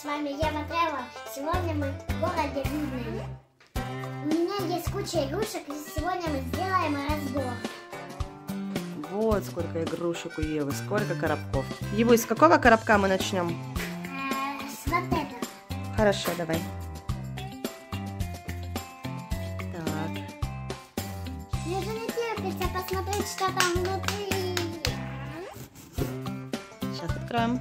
с вами Ева Тревел. Сегодня мы в городе Видное. У меня есть куча игрушек, и сегодня мы сделаем разбор. Вот сколько игрушек у Евы, сколько коробков. Еву, из какого коробка мы начнем? Э, с вот этого. Хорошо, давай. Так, Мне же не терпится посмотреть, что там внутри. сейчас откроем.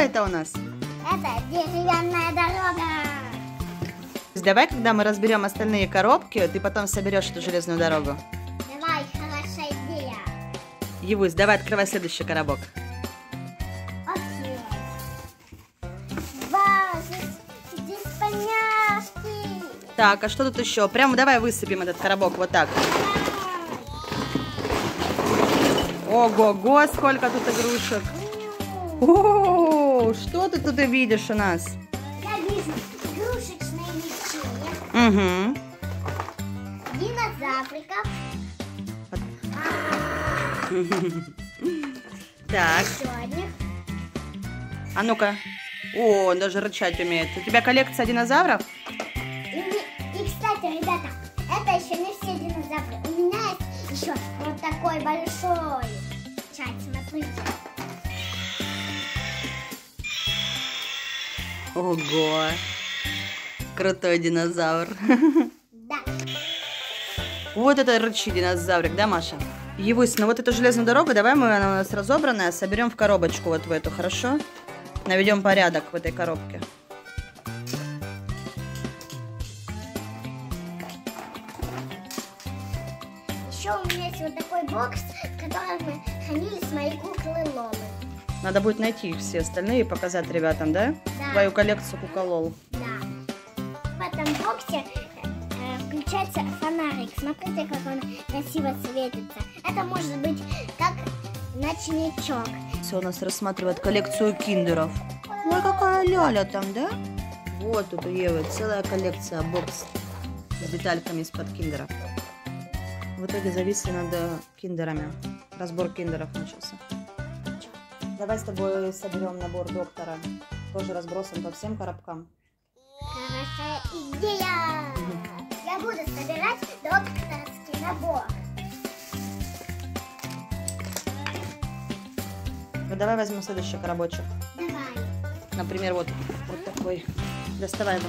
Это у нас? Это деревянная дорога. Давай, когда мы разберем остальные коробки, ты потом соберешь эту железную дорогу. Давай, хорошая идея. Евусь, давай открывай следующий коробок. Окей. Вау, здесь, здесь поняшки. Так, а что тут еще? Прямо давай высыпем этот коробок вот так. Ого-го, сколько тут игрушек. О, что ты тут видишь у нас? Я вижу игрушечные мечи, Угу. динозавриков, Так, а ну-ка. О, он даже рычать умеет. У тебя коллекция динозавров? И, кстати, ребята, это еще не все динозавры. У меня есть еще вот такой большой. Сейчас, смотрите. Ого. Крутой динозавр. Да. Вот это рычи динозаврик, да, Маша? Евусь, ну вот эту железную дорогу, давай мы, она у нас разобранная, соберем в коробочку вот в эту, хорошо? Наведем порядок в этой коробке. Еще у меня есть вот такой бокс, в котором мы хранились мои куклы Лолы. Надо будет найти их все остальные и показать ребятам, да? Да. Твою коллекцию куколол. Да. В этом боксе э, включается фонарик. Смотрите, как он красиво светится. Это может быть как ночничок. Все у нас рассматривает коллекцию киндеров. Ой, какая ляля там, да? Вот тут у Евы целая коллекция бокс с детальками из-под киндеров. В итоге зависли над э, киндерами. Разбор киндеров начался. Давай с тобой соберем набор доктора. Тоже разбросан по всем коробкам. Хорошая идея! Я буду собирать докторский набор. Ну давай возьмем следующий коробочек. Давай. Например, вот, вот такой. Доставай его.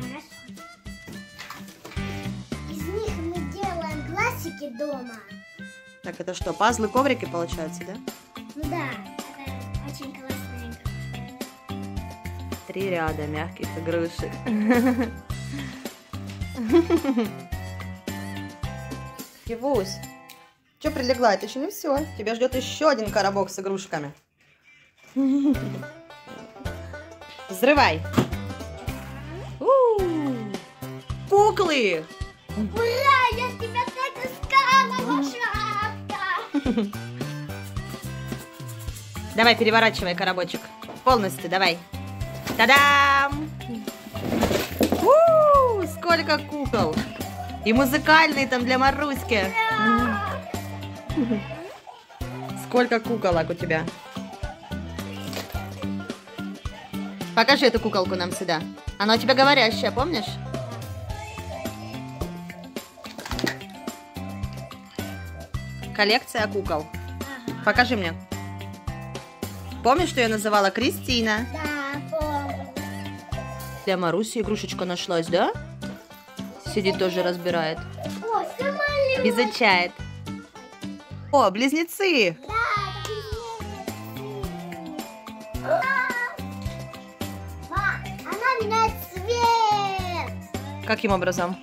Хорошо. Из них мы делаем классики дома. Так, это что, пазлы, коврики получается, да? Ну да, это очень классная игра. Три ряда мягких игрушек. Кивусь, что прилегла? Это еще не все. Тебя ждет еще один коробок с игрушками. Взрывай. У-у-у. Куклы! Ура! Я тебя так искала, лошадка! Давай, переворачивай коробочек. Полностью, давай. Та-дам! Сколько кукол! И музыкальный там для Маруськи. Сколько куколок у тебя? Покажи эту куколку нам сюда. Она у тебя говорящая, помнишь? Коллекция кукол. Покажи мне. Помнишь, что я называла Кристина? Да, помню. Для Маруси игрушечка нашлась, да? Сидит тоже разбирает. О, самолет! Изучает. О, близнецы! Да, близнецы. А! Ма, она меняет цвет. Каким образом?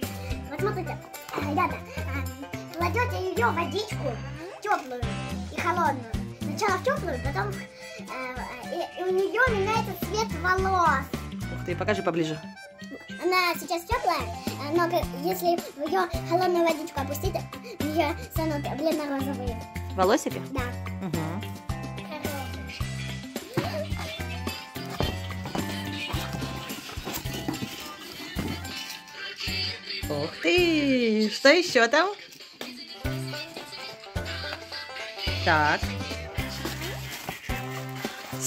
Вот смотрите, ребята, а, кладете ее в водичку теплую и холодную. Сначала в теплую, потом э, и, и у нее меняется цвет волос. Ух ты, покажи поближе. Она сейчас теплая, э, но если в ее холодную водичку опустить, у нее станут бледно-розовые. Волосики? Да. Угу. Ух ты! Что еще там? Так.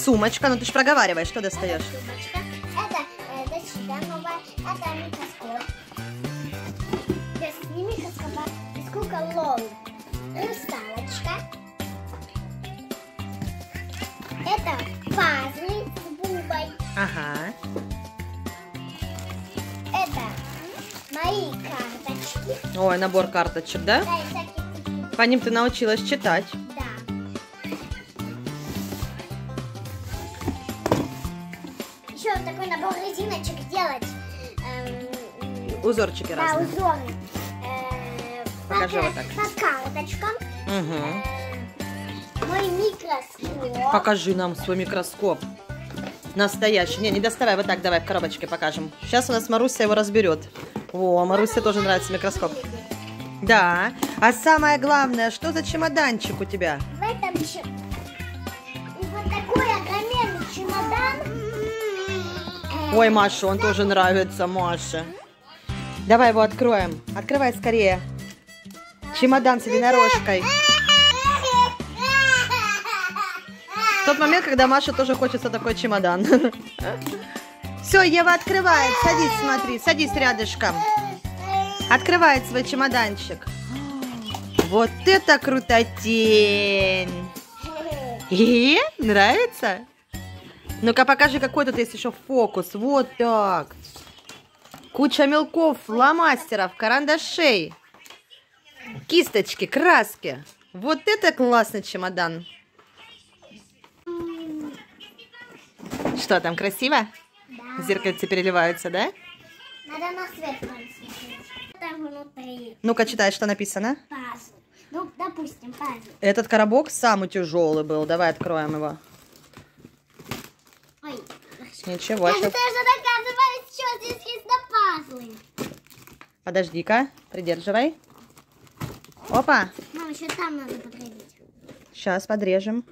Сумочка, ну ты ж проговариваешь, что достаешь? Сумочка. Это э, защита новая. Это микроскоп. Не микроскопа. Сколько лол. Русалочка. Это пазлы с бубой. Ага. Это мои карточки. Ой, набор карточек, да? Да, и всякие По ним ты научилась читать. Узорчики да, разные. узоры. Э, Покажи по, вот так. по карточкам. Угу. Э, мой микроскоп. Покажи нам свой микроскоп. Настоящий. Не, не доставай, вот так давай в коробочке покажем. Сейчас у нас Маруся его разберет. О, Марусе тоже нравится микроскоп. Да. А самое главное, что за чемоданчик у тебя? В этом вот такой огроменный чемодан. Ой, Маша, он тоже нравится, Маша. Давай его откроем. Открывай скорее. Чемодан с единорожкой. Тот момент, когда Маша тоже хочется такой чемодан. Все, Ева открывает. Садись, смотри, садись рядышком. Открывает свой чемоданчик. Вот это крутотень! И нравится? Ну-ка покажи, какой тут есть еще фокус. Вот так. Куча мелков, фломастеров, карандашей, кисточки, краски. Вот это классный чемодан. Что там, красиво? Да. Зеркальце переливаются, да? Надо на свет. Там внутри Ну-ка, читай, что написано. пазл. Ну, допустим, пазл. Этот коробок самый тяжелый был. Давай откроем его. Ой, Ничего, я же щас- тоже доказываю, что здесь есть пазлы. Подожди-ка, придерживай. Опа, Мам, еще там надо подходить. сейчас подрежем.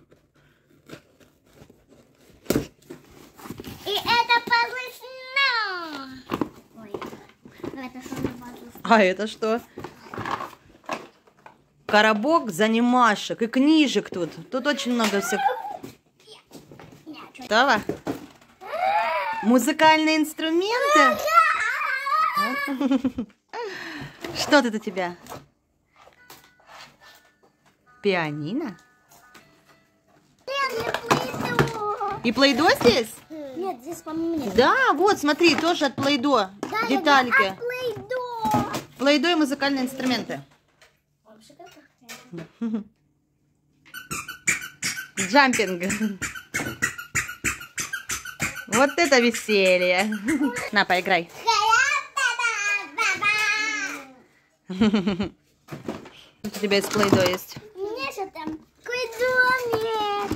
И это пазлы сна. Ой, ну это что? А это что? Коробок занимашек и книжек тут. Тут очень много всех. Готово? Музыкальные инструменты? Что тут у тебя? Пианино? И Play-Doh здесь? Нет, здесь по-моему нет. Да, вот, смотри, тоже от Play-Doh. Да, Детальки. я Play-Doh. Play-Doh и музыкальные инструменты. Jumping. Вот это веселье. На, поиграй. У тебя из Play-Doh есть. Мне что там? Какой домик.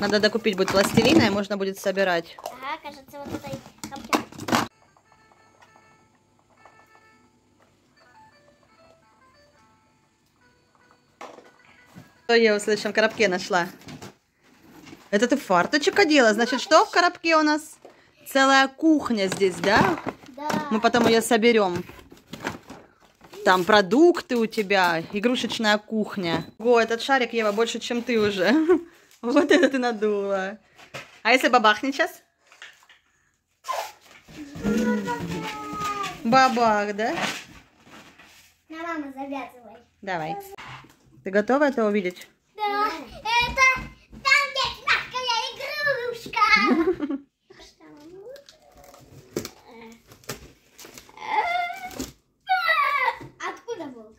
Надо докупить будет пластилина, и можно будет собирать. Ага, кажется, вот этой коробке. Что я в следующем коробке нашла? Это ты фарточек одела? Значит, что в коробке у нас? Целая кухня здесь, да? Да. Мы потом ее соберем. Там продукты у тебя, игрушечная кухня. О, этот шарик, Ева, больше, чем ты уже. Вот это ты надула. А если бабахнет сейчас? Бабах, да? На мама завязывай. Давай. Ты готова это увидеть? Да. Это там есть мягкая игрушка. Откуда волк?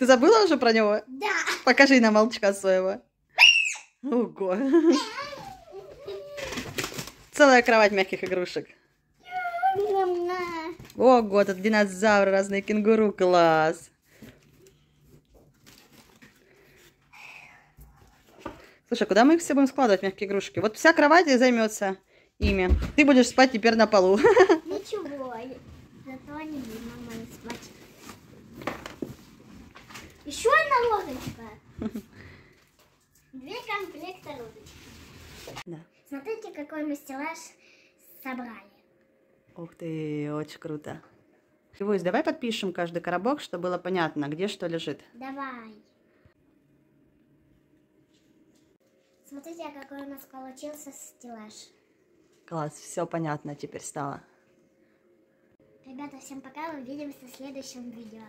Ты забыла уже про него? Да. Покажи нам волчка своего. Ого. Целая кровать мягких игрушек. Ого, тут динозавры, разные кенгуру, класс. Слушай, куда мы их все будем складывать, мягкие игрушки? Вот вся кровать и займется ими. Ты будешь спать теперь на полу. Ничего, зато они будут Еще одна розочка. Две комплекта розочки. Да. Смотрите, какой мы стеллаж собрали. Ух ты, очень круто. Львусь, давай подпишем каждый коробок, чтобы было понятно, где что лежит. Давай. Смотрите, какой у нас получился стеллаж. Класс, все понятно теперь стало. Ребята, всем пока, увидимся в следующем видео.